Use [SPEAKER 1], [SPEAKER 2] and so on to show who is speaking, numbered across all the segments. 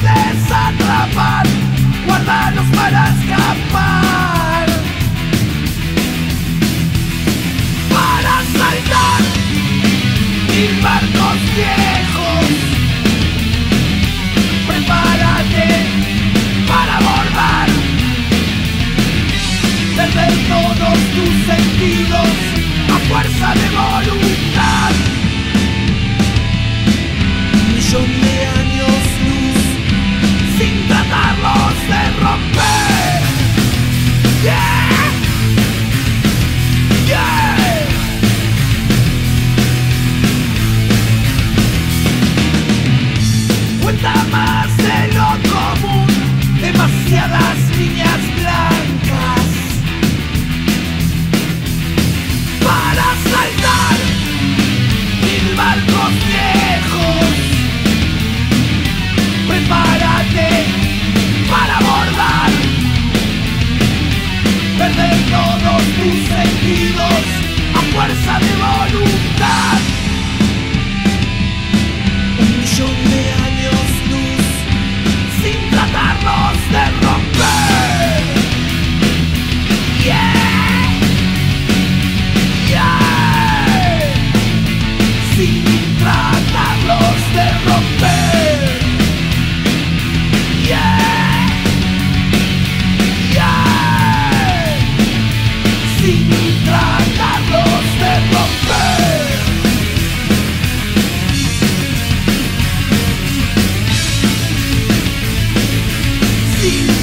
[SPEAKER 1] puedes atrapar, para escapar. Para saltar mil barcos viejos, prepárate para abordar, perder todos tus sentidos a fuerza de voluntad. see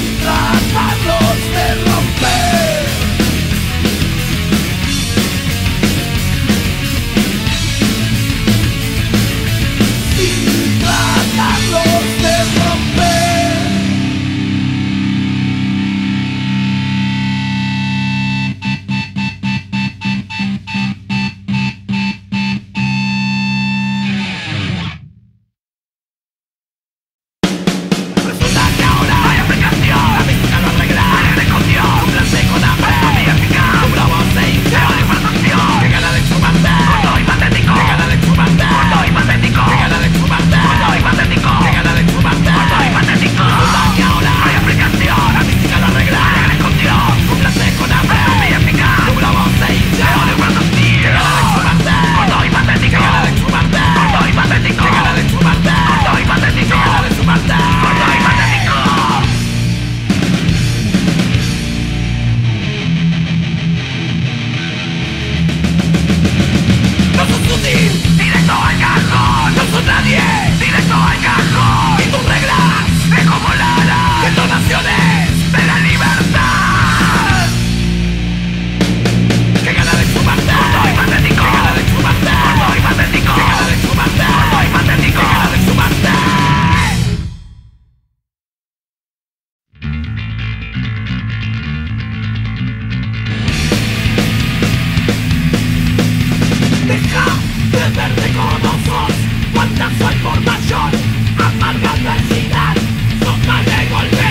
[SPEAKER 1] mal de golpe,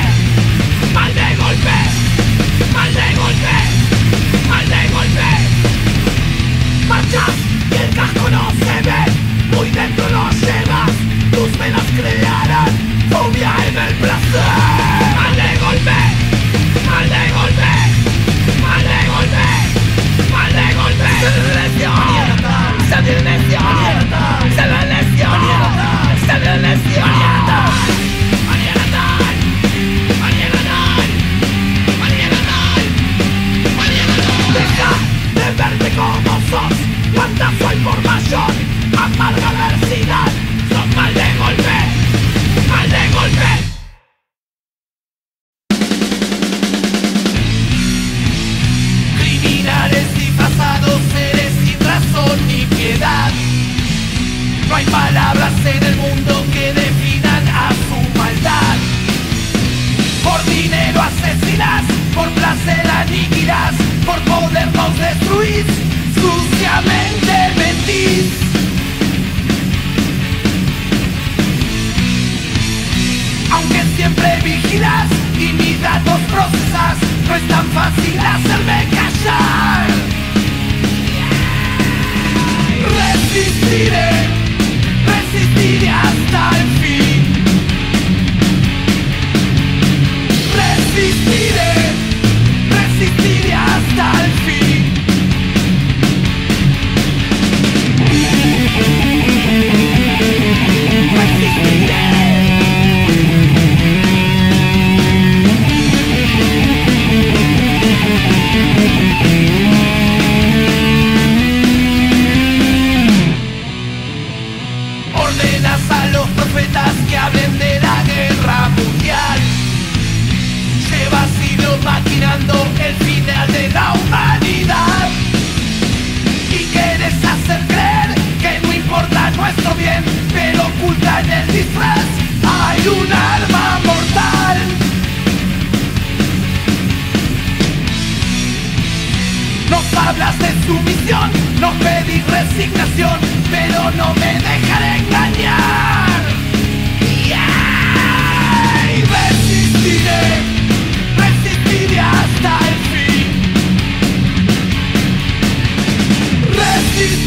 [SPEAKER 1] mal de golpe, mal de golpe, mal de golpe Marchas y el casco no ve, muy dentro lo llevas Tus venas crearán fobia en el placer Mal de golpe, mal de golpe, mal de golpe, mal de golpe Se deneció, se deneció, se deneció, se deneció como sos, cuánta su información, amarga adversidad.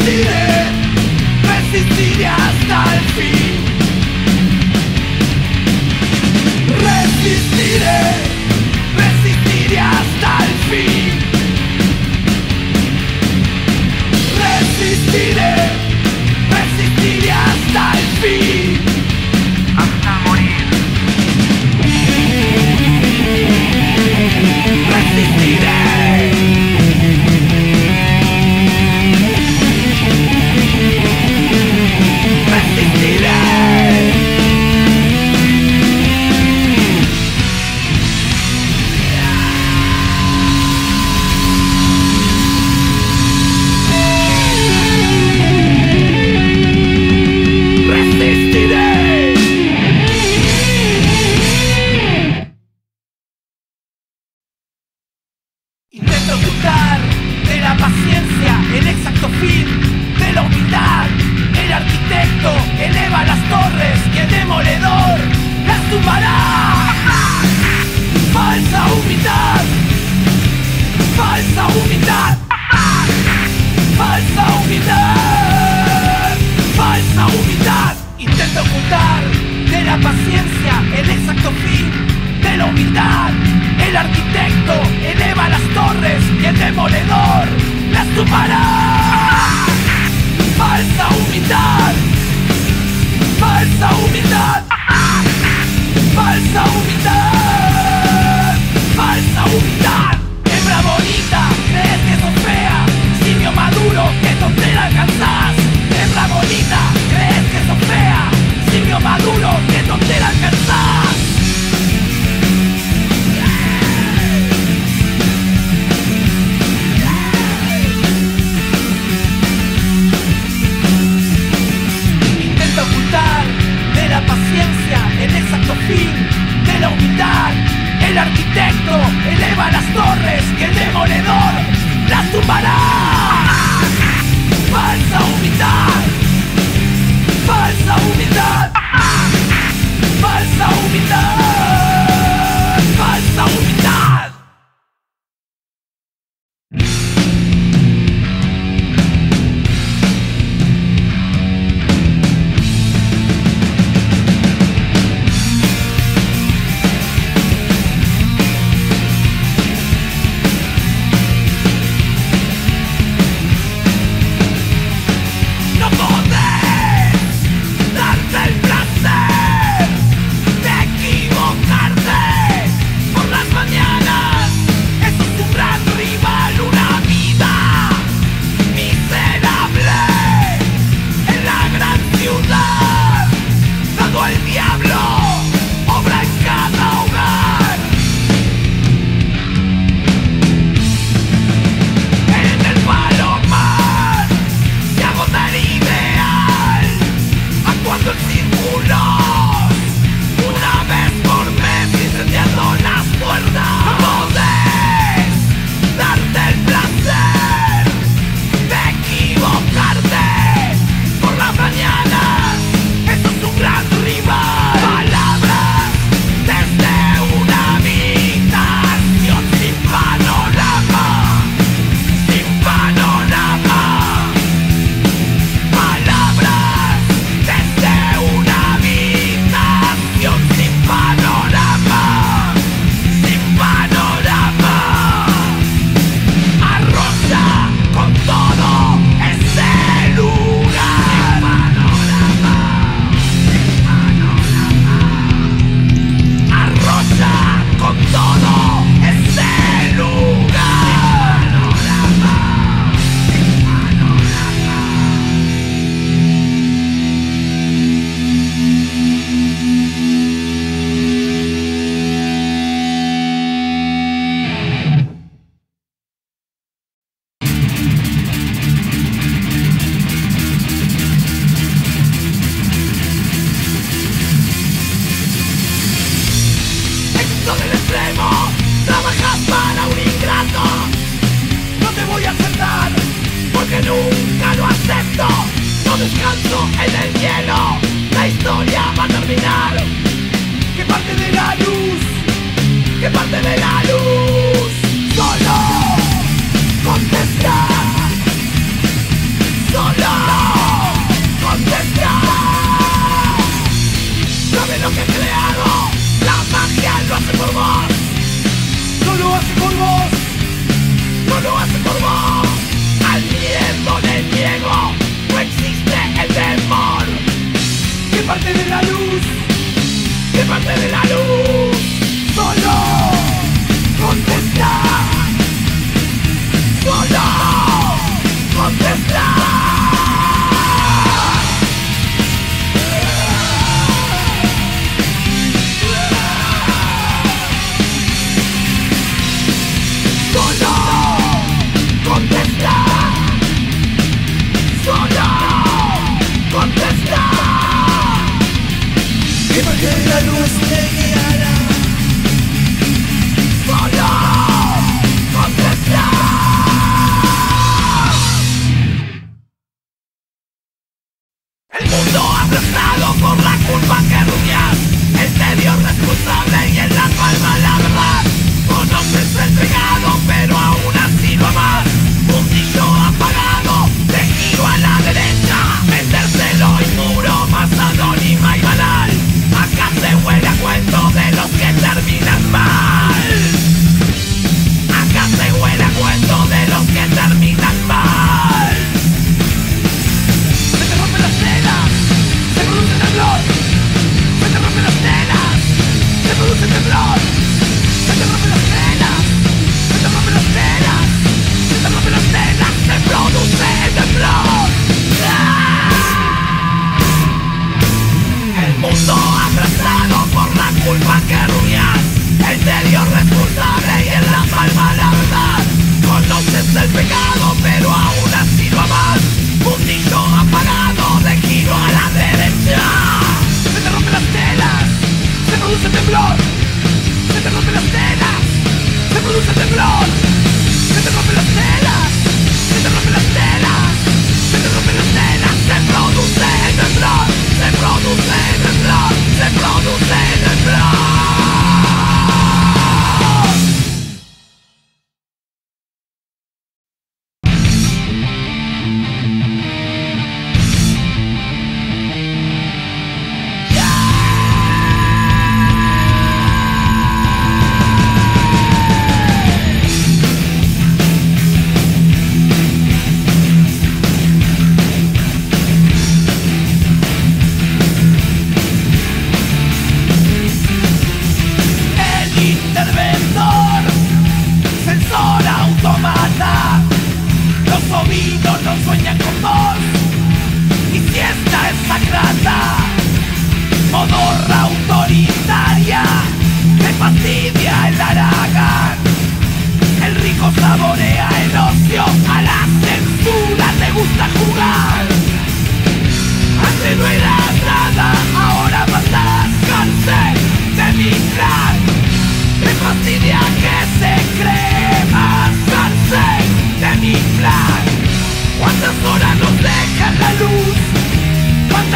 [SPEAKER 1] Resistiré, resistiré hasta el fin. Resistiré, なくなった。戻ら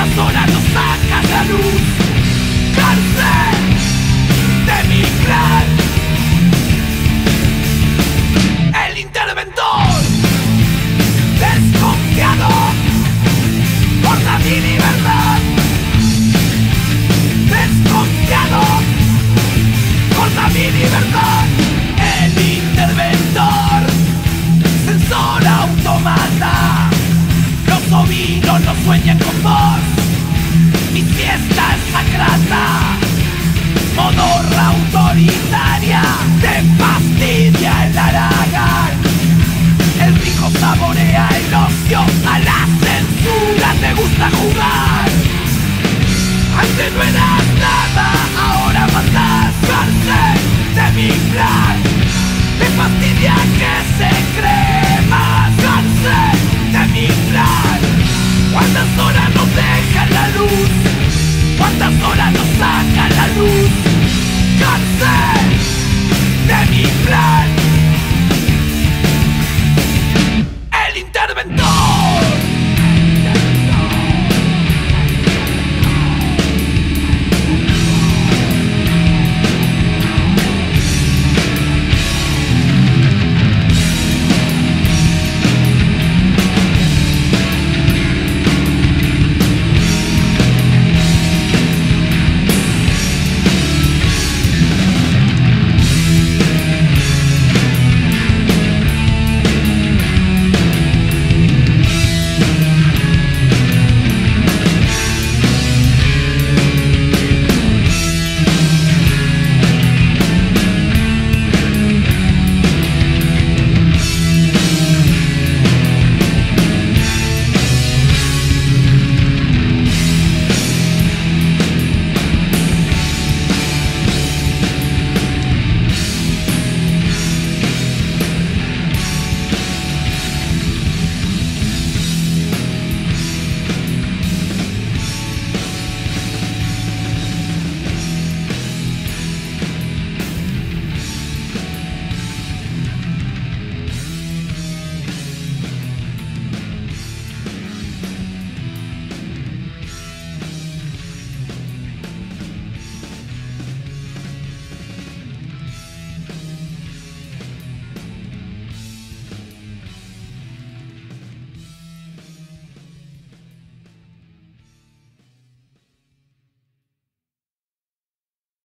[SPEAKER 1] esta zona nos sacas la luz. Cárcel de mi clan. El interventor.